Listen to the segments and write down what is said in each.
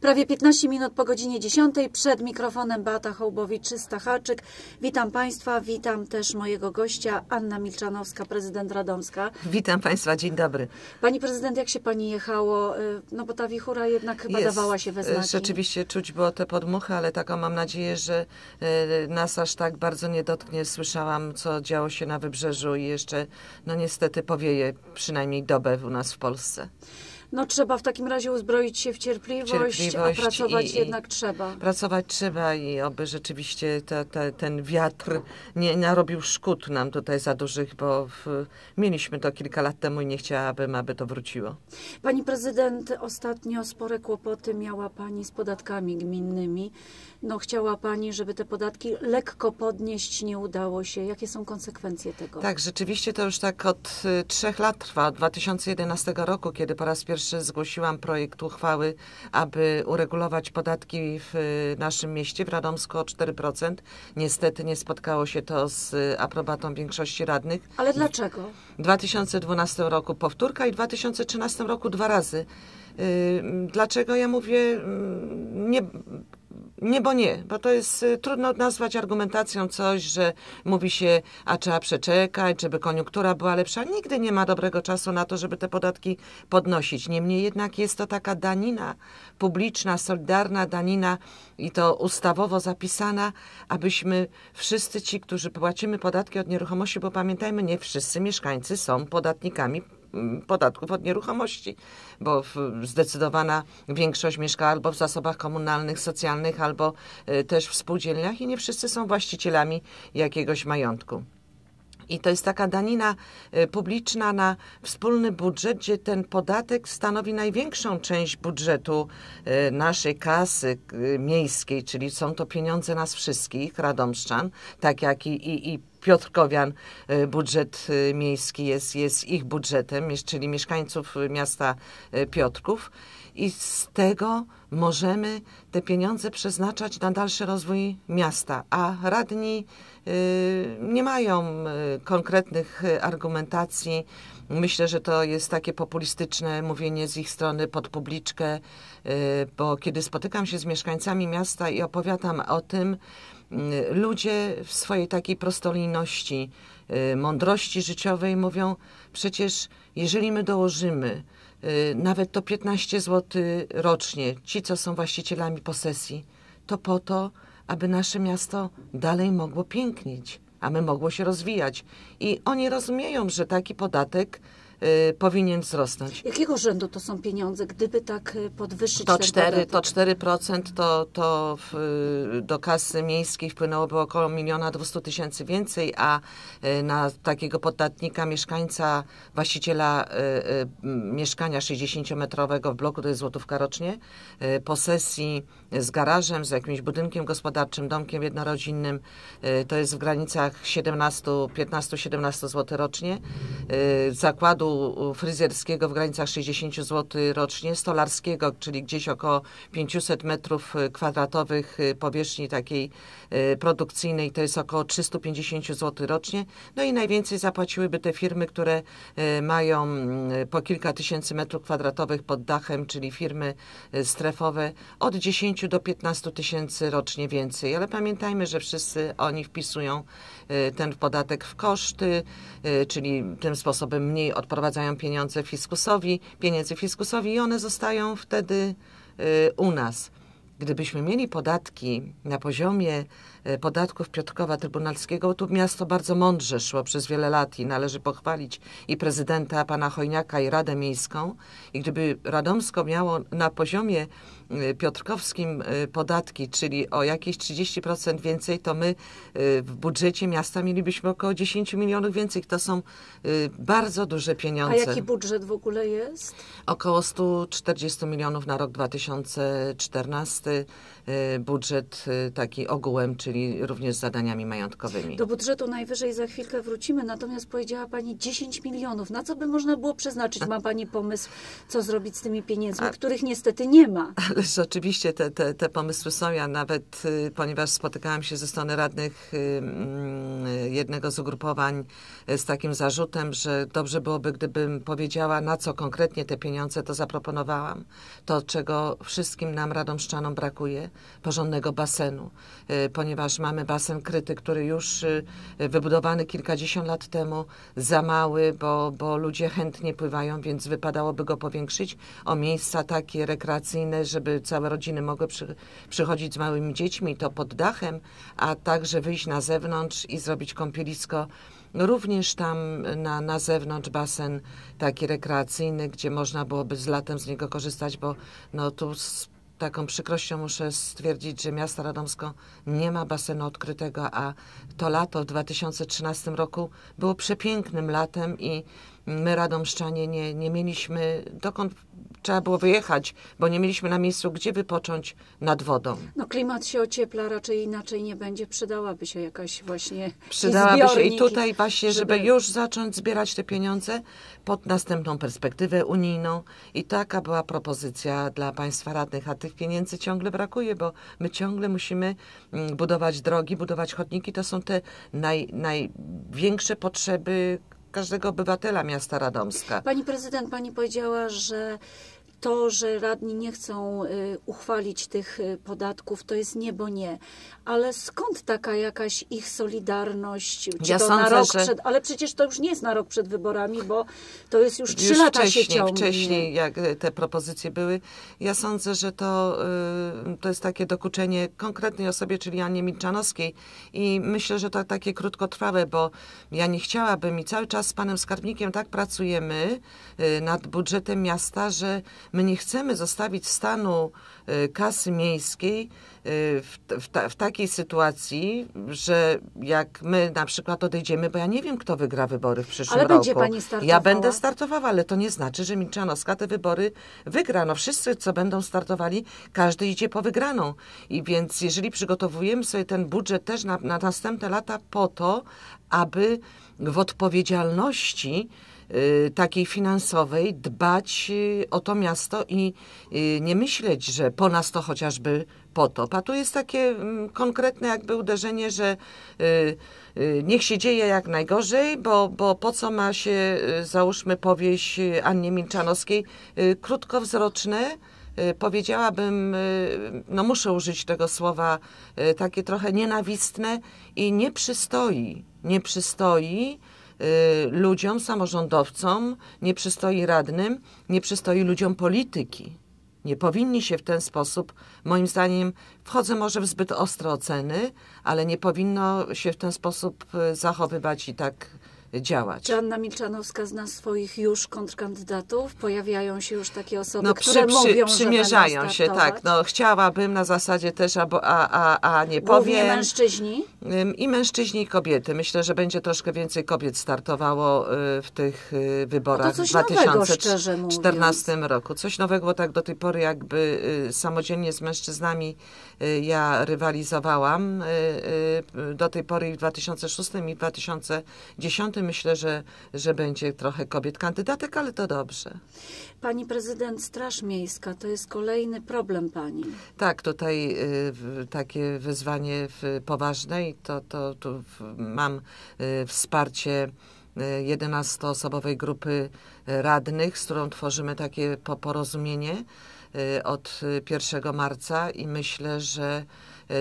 Prawie 15 minut po godzinie 10 przed mikrofonem Beata Hołbowicz-Stachaczyk. Witam Państwa, witam też mojego gościa Anna Milczanowska, prezydent Radomska. Witam Państwa, dzień dobry. Pani prezydent, jak się Pani jechało? Y, No bo ta wichura jednak chyba Jest, dawała się we znaki. e, Rzeczywiście czuć było te podmuchy, ale taką mam nadzieję, że e, nas aż tak bardzo nie dotknie. Słyszałam, co działo się na wybrzeżu i jeszcze, no niestety, powieje przynajmniej dobę u nas w Polsce. No trzeba w takim razie uzbroić się w cierpliwość, Cierpliwość a pracować i- i- jednak trzeba. Pracować trzeba i oby rzeczywiście te, te, ten wiatr nie narobił szkód nam tutaj za dużych, bo w, mieliśmy to kilka lat temu i nie chciałabym, aby to wróciło. Pani prezydent, ostatnio spore kłopoty miała Pani z podatkami gminnymi. No chciała Pani, żeby te podatki lekko podnieść, nie udało się. Jakie są konsekwencje tego? Tak, rzeczywiście to już tak od y, trzech lat trwa, od 2011 roku, kiedy po raz pierwszy zgłosiłam projekt uchwały, aby uregulować podatki w y, naszym mieście, w Radomsku o 4%. Niestety nie spotkało się to z y, aprobatą większości radnych. Ale dlaczego? W 2012 roku powtórka i w 2013 roku dwa razy. Dlaczego ja mówię nie, nie, bo nie, bo to jest y, trudno nazwać argumentacją coś, że mówi się, a trzeba przeczekać, żeby koniunktura była lepsza. Nigdy nie ma dobrego czasu na to, żeby te podatki podnosić. Niemniej jednak jest to taka danina publiczna, solidarna danina i to ustawowo zapisana, abyśmy wszyscy ci, którzy płacimy podatki od nieruchomości, bo pamiętajmy, nie wszyscy mieszkańcy są podatnikami podatków od nieruchomości, bo zdecydowana większość mieszka albo w zasobach komunalnych, socjalnych, albo y, też w spółdzielniach i nie wszyscy są właścicielami jakiegoś majątku. I to jest taka danina y, publiczna na wspólny budżet, gdzie ten podatek stanowi największą część budżetu y, naszej kasy miejskiej, czyli są to pieniądze nas wszystkich, radomszczan, tak jak i, i, i Piotrkowian y, budżet y, miejski jest, jest ich budżetem, czyli mieszkańców miasta y, Piotrków. I z tego możemy te pieniądze przeznaczać na dalszy rozwój miasta, a radni nie mają konkretnych argumentacji. Myślę, że to jest takie populistyczne mówienie z ich strony pod publiczkę, bo kiedy spotykam się z mieszkańcami miasta i opowiadam o tym, y, ludzie w swojej takiej prostolinijności, y, mądrości życiowej mówią, przecież jeżeli my dołożymy y, nawet to 15 zł rocznie, ci co są właścicielami posesji, to po to, aby nasze miasto dalej mogło pięknieć, a my mogło się rozwijać. I oni rozumieją, że taki podatek y, powinien wzrosnąć. Jakiego rzędu to są pieniądze, gdyby tak y, podwyższyć To ten 4, podatek? to 4% to, to w, do kasy miejskiej wpłynęłoby około miliona 200 tysięcy więcej, a y, na takiego podatnika, mieszkańca, właściciela y, y, mieszkania 60-metrowego w bloku, to jest złotówka rocznie, y, posesji z garażem, z jakimś budynkiem gospodarczym, domkiem jednorodzinnym, y, to jest w granicach 17, 15-17 zł rocznie, y, fryzjerskiego w granicach 60 zł rocznie, stolarskiego, czyli gdzieś około 500 metrów y, kwadratowych y, powierzchni takiej y, produkcyjnej, to jest około 350 zł rocznie. No i najwięcej zapłaciłyby te firmy, które mają po kilka tysięcy metrów kwadratowych pod dachem, czyli firmy strefowe, od 10 do 15 tysięcy rocznie więcej. Ale pamiętajmy, że wszyscy oni wpisują ten podatek w koszty, y, czyli tym sposobem mniej odprowadzają pieniądze fiskusowi, pieniędzy fiskusowi i one zostają wtedy y, u nas. Gdybyśmy mieli podatki na poziomie podatków Piotrkowa Trybunalskiego, to miasto bardzo mądrze szło przez wiele lat i należy pochwalić i prezydenta pana Chojniaka i Radę Miejską. I gdyby Radomsko miało na poziomie e, piotrkowskim e, podatki, czyli o jakieś 30% więcej, to my e, w budżecie miasta mielibyśmy około 10 milionów więcej. To są e, bardzo duże A pieniądze. jaki budżet w ogóle jest? Około 140 milionów na rok 2014 y, budżet taki ogółem, czyli również z zadaniami majątkowymi. Do budżetu najwyżej za chwilkę wrócimy, natomiast powiedziała Pani 10 milionów. Na co by można było przeznaczyć? Ma Pani pomysł, co zrobić z tymi pieniędzmi, których niestety nie ma? Ależ oczywiście te, te, te pomysły są. Ja nawet, y, ponieważ spotykałam się ze strony radnych y, mm, jednego z ugrupowań y, z takim zarzutem, że dobrze byłoby, gdybym powiedziała, na co konkretnie te pieniądze, to zaproponowałam. To, czego wszystkim nam radomszczanom brakuje, porządnego basenu, ponieważ mamy basen kryty, który już wybudowany kilkadziesiąt lat temu, za mały, bo, bo ludzie chętnie pływają, więc wypadałoby go powiększyć o miejsca takie rekreacyjne, żeby całe rodziny mogły przy, przychodzić z małymi dziećmi, to pod dachem, a także wyjść na zewnątrz i zrobić kąpielisko. Również tam na, na zewnątrz basen taki rekreacyjny, gdzie można byłoby z latem z niego korzystać, bo no tu taką przykrością muszę stwierdzić, że miasto Radomsko nie ma basenu odkrytego, a to lato w 2013 roku było przepięknym latem i my Radomszczanie nie, nie mieliśmy dokąd trzeba było wyjechać, bo nie mieliśmy na miejscu, gdzie wypocząć nad wodą. No klimat się ociepla, raczej inaczej nie będzie. Przydałaby się jakaś właśnie Przydałaby się i tutaj właśnie, żeby... żeby już zacząć zbierać te pieniądze pod następną perspektywę unijną. I taka była propozycja dla państwa radnych, a tych pieniędzy ciągle brakuje, bo my ciągle musimy mm, budować drogi, budować chodniki. To są te naj, największe potrzeby każdego obywatela miasta Radomska. Pani prezydent, pani powiedziała, że to, że radni nie chcą y, uchwalić tych y, podatków, to jest nie, bo nie. Ale skąd taka jakaś ich solidarność? Czy ja to sądzę, na rok że... przed, ale przecież to już nie jest na rok przed wyborami, bo to jest już trzy lata wcześniej, się ciągnie. Wcześniej, jak te propozycje były, ja sądzę, że to, y, to jest takie dokuczenie konkretnej osobie, czyli Annie Milczanowskiej i myślę, że to takie krótkotrwałe, bo ja nie chciałabym i cały czas z panem skarbnikiem tak pracujemy nad budżetem miasta, że My nie chcemy zostawić stanu y, kasy miejskiej y, w, w, ta, w, takiej sytuacji, że jak my na przykład odejdziemy, bo ja nie wiem, kto wygra wybory w przyszłym ale roku. będzie pani startowała? Ja będę startowała, ale to nie znaczy, że Milczanowska te wybory wygra. No wszyscy, co będą startowali, każdy idzie po wygraną. I więc jeżeli przygotowujemy sobie ten budżet też na, na następne lata po to, aby w odpowiedzialności takiej finansowej dbać y, o to miasto i y, nie myśleć, że po nas to chociażby potop. A tu jest takie mm, konkretne jakby uderzenie, że niech się dzieje jak najgorzej, bo, bo po co ma się, załóżmy, powieść Annie Milczanowskiej, krótkowzroczne, powiedziałabym, no muszę użyć tego słowa, takie trochę nienawistne i nie przystoi, nie przystoi Y, ludziom, samorządowcom, nie przystoi radnym, nie przystoi ludziom polityki. Nie powinni się w ten sposób, moim zdaniem, wchodzę może w zbyt ostre oceny, ale nie powinno się w ten sposób y, zachowywać i tak działać. Czy Anna Milczanowska zna swoich już kontrkandydatów? Pojawiają się już takie osoby, no, które przy, mówią, przymierzają że się, tak. No, chciałabym na zasadzie też, a, a, a, nie Głównie powiem. mężczyźni? I mężczyźni, i kobiety. Myślę, że będzie troszkę więcej kobiet startowało y, w tych y, wyborach no w 2014 roku. Coś nowego, tak do tej pory jakby y, samodzielnie z mężczyznami ja rywalizowałam. Do tej pory w 2006 i w 2010 myślę, że, że będzie trochę kobiet kandydatek, ale to dobrze. Pani prezydent, Straż Miejska to jest kolejny problem pani. Tak, tutaj y, takie wyzwanie poważne i to, to, to mam y, wsparcie 11-osobowej y, grupy radnych, z którą tworzymy takie porozumienie od 1 marca i myślę, że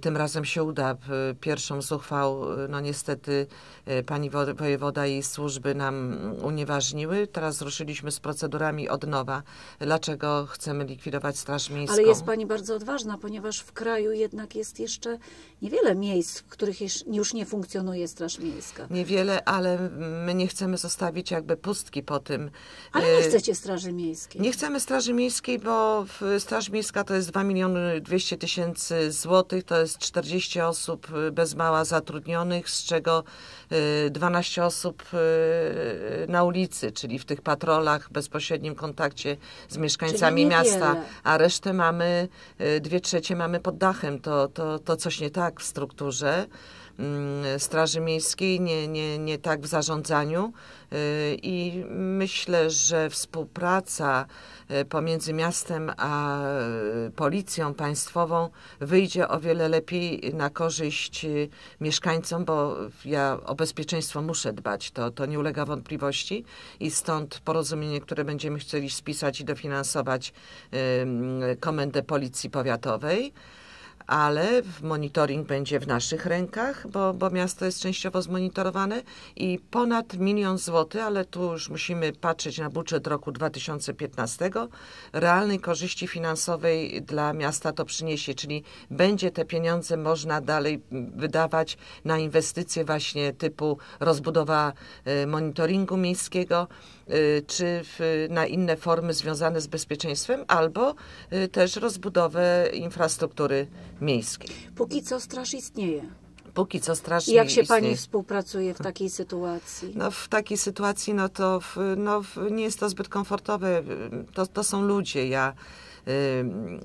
tym razem się uda. Pierwszą z uchwał, e, no niestety e, pani wojewoda i służby nam unieważniły. Teraz ruszyliśmy z procedurami od nowa. Dlaczego chcemy likwidować Straż Miejską? Ale jest pani bardzo odważna, ponieważ w kraju jednak jest jeszcze niewiele miejsc, w których już nie funkcjonuje Straż Miejska. Niewiele, ale my nie chcemy zostawić jakby pustki po tym. Ale nie chcecie Straży Miejskiej. Nie chcemy Straży Miejskiej, bo Straż Miejska to jest 2 miliony 200 tysięcy złotych, to jest 40 osób y, bez mała zatrudnionych, z czego y, 12 osób y, na ulicy, czyli w tych patrolach, w bezpośrednim kontakcie z mieszkańcami miasta, a resztę mamy, y, dwie trzecie mamy pod dachem. To, to, to coś nie tak w strukturze. Mm, Straży Miejskiej, nie, nie, nie tak w zarządzaniu. Y, i myślę, że współpraca y, pomiędzy miastem a y, policją państwową wyjdzie o wiele lepiej na korzyść mieszkańcom, bo ja o bezpieczeństwo muszę dbać, to, to nie ulega wątpliwości. I stąd porozumienie, które będziemy chcieli spisać i dofinansować ym, Komendę Policji Powiatowej ale monitoring będzie w naszych rękach, bo, bo miasto jest częściowo zmonitorowane i ponad milion złotych, ale tu już musimy patrzeć na budżet roku 2015, realnej korzyści finansowej dla miasta to przyniesie, czyli będzie te pieniądze można dalej wydawać na inwestycje właśnie typu rozbudowa y, monitoringu miejskiego, y, czy w, na inne formy związane z bezpieczeństwem, albo y, też rozbudowę infrastruktury miejskiej. Póki co straż istnieje. Póki co straż jak się istnieje. pani współpracuje w takiej sytuacji? No w takiej sytuacji, no to w, no w, nie jest to zbyt komfortowe. To, to są ludzie. Ja,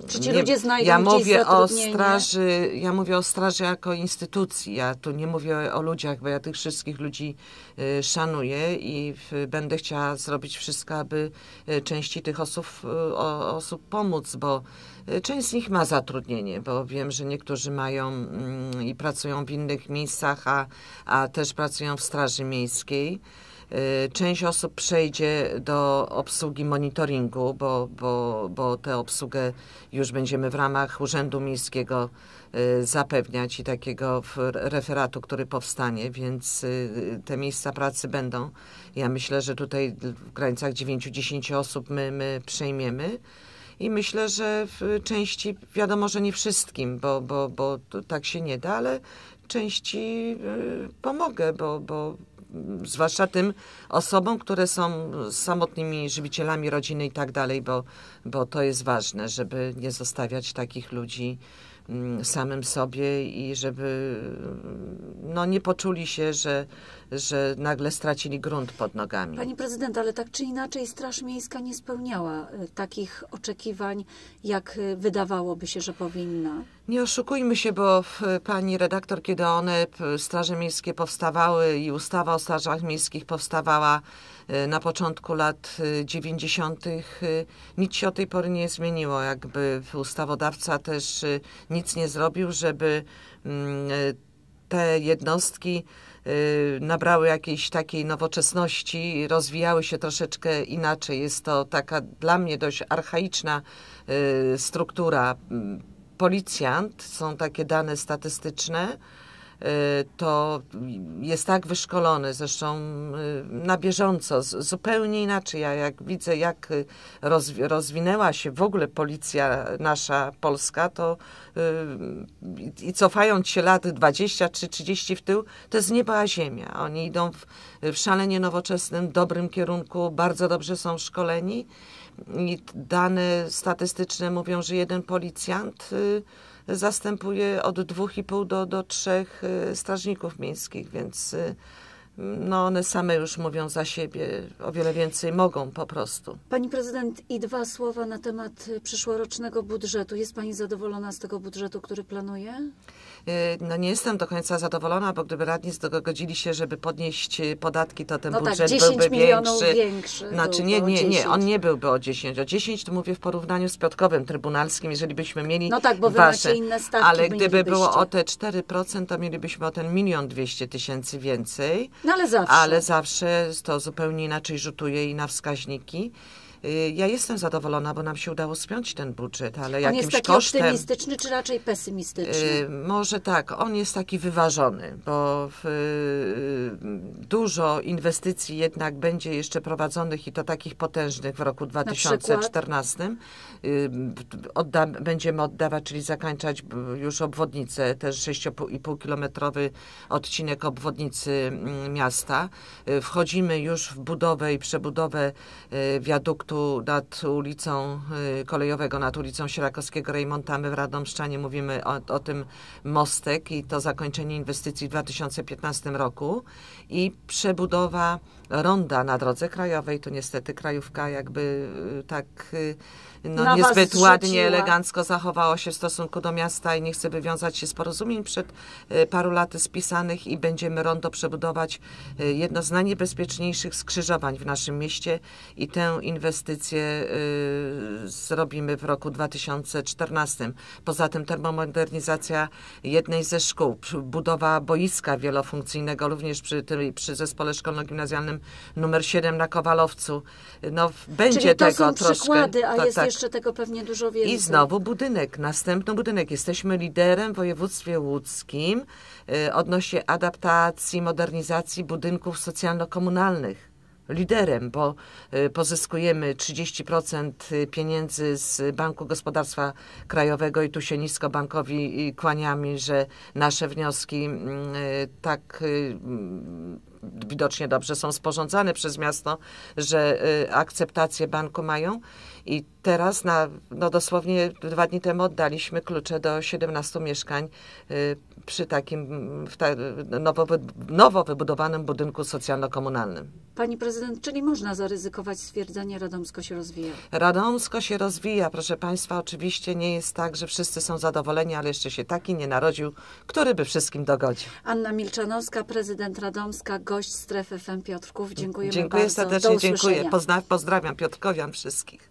Czy ci ludzie znajdą ja mówię o straży, ja mówię o straży jako instytucji. Ja tu nie mówię o ludziach, bo ja tych wszystkich ludzi y, szanuję i będę chciała zrobić wszystko, aby y, części tych osób, y, osób pomóc, bo część z nich ma zatrudnienie, bo wiem, że niektórzy mają mm, i pracują w innych miejscach, a, a też pracują w Straży Miejskiej. Y, Część osób przejdzie do obsługi monitoringu, bo, bo, bo tę obsługę już będziemy w ramach Urzędu Miejskiego y, zapewniać i takiego referatu, który powstanie, więc y, te miejsca pracy będą. Ja myślę, że tutaj w granicach 9-10 osób my, my przejmiemy. I myślę, że w części, wiadomo, że nie wszystkim, bo, bo, bo tak się nie da, ale części pomogę, bo, bo zwłaszcza tym osobom, które są samotnymi żywicielami rodziny i tak dalej, bo, bo to jest ważne, żeby nie zostawiać takich ludzi samym sobie i żeby mm, no, nie poczuli się, że, że nagle stracili grunt pod nogami. Pani prezydent, ale tak czy inaczej Straż Miejska nie spełniała y, takich oczekiwań, jak y, wydawałoby się, że powinna. Nie oszukujmy się, bo pani redaktor, kiedy one, Straże Miejskie powstawały i ustawa o strażach miejskich powstawała na początku lat e, 90., e, nic się od tej pory nie zmieniło. Jakby ustawodawca też e, nic nie zrobił, żeby mm, te jednostki y, nabrały jakiejś takiej nowoczesności, rozwijały się troszeczkę inaczej. Jest to taka dla mnie dość archaiczna y, struktura. Policjant, są takie dane statystyczne, y, to jest tak wyszkolony, zresztą y, na bieżąco, zupełnie inaczej. Ja jak widzę, jak y, rozwi- rozwinęła się w ogóle policja nasza polska, to y, i- cofając się lat 20 czy 30 w tył, to jest nieba a ziemia. Oni idą w, w szalenie nowoczesnym, dobrym kierunku, bardzo dobrze są szkoleni. I dane statystyczne mówią, że jeden policjant y, zastępuje od 2,5 do, do 3 y, strażników miejskich, więc y, no one same już mówią za siebie, o wiele więcej mogą po prostu. Pani prezydent, i dwa słowa na temat y, przyszłorocznego budżetu. Jest pani zadowolona z tego budżetu, który planuje? Y, No nie jestem do końca zadowolona, bo gdyby radni zgodzili się, żeby podnieść y, podatki, to ten No tak, budżet 10 byłby większy. większy Znaczy nie, nie, nie, 10. on nie byłby o 10. O 10 to mówię w porównaniu z Piotrkowym Trybunalskim, jeżeli byśmy mieli No tak, bo wy wasze, inne stawki, Ale gdyby było o te 4%, to mielibyśmy o ten milion 200 tysięcy więcej. No ale zawsze. Ale zawsze to zupełnie inaczej rzutuje i na wskaźniki. Y, Ja jestem zadowolona, bo nam się udało spiąć ten budżet, ale On jakimś jest taki kosztem... optymistyczny, czy raczej pesymistyczny? Y, Może tak, on jest taki wyważony, bo y, dużo inwestycji jednak będzie jeszcze prowadzonych i to takich potężnych w roku 2014. Y, Odda, będziemy oddawać, czyli zakończać już obwodnicę, też 6,5 kilometrowy odcinek obwodnicy mm, miasta. Wchodzimy już w budowę i przebudowę wiaduktu projektu nad ulicą y, kolejowego, nad ulicą Sierakowskiego Rejmonta. My w Radomszczanie mówimy o, o tym mostek i to zakończenie inwestycji w 2015 roku i przebudowa ronda na drodze krajowej. Tu niestety krajówka jakby y, tak y, no, Na niezbyt ładnie, elegancko zachowało się w stosunku do miasta i nie chce wywiązać się z porozumień przed y, paru laty spisanych i będziemy rondo przebudować jedno z najniebezpieczniejszych skrzyżowań w naszym mieście i tę inwestycję zrobimy w roku 2014. Poza tym termomodernizacja jednej ze szkół, budowa boiska wielofunkcyjnego również przy, przy zespole szkolno-gimnazjalnym numer 7 na Kowalowcu. No, będzie Czyli to tego są troszkę. przykłady, a to jest tak. jeszcze tego pewnie dużo więcej. I znowu budynek, następny budynek. Jesteśmy liderem w województwie łódzkim y, odnośnie adaptacji, modernizacji budynków socjalno-komunalnych. Liderem, bo y, pozyskujemy 30% pieniędzy z Banku Gospodarstwa Krajowego i tu się nisko bankowi y, kłaniamy, że nasze wnioski mm, y, tak y, widocznie dobrze są sporządzane przez miasto, że y, akceptację banku mają. I teraz, na, no dosłownie dwa dni temu oddaliśmy klucze do 17 mieszkań y, przy takim w ta, nowo, nowo wybudowanym budynku socjalno-komunalnym. Pani prezydent, czyli można zaryzykować stwierdzenie, Radomsko się rozwija. Radomsko się rozwija, proszę Państwa. Oczywiście nie jest tak, że wszyscy są zadowoleni, ale jeszcze się taki nie narodził, który by wszystkim dogodził. Anna Milczanowska, prezydent Radomska, gość strefy FM Piotrków. Dziękujemy Dziękuję bardzo. serdecznie, dziękuję. usłyszenia. Pozna, pozdrawiam Piotrkowian wszystkich.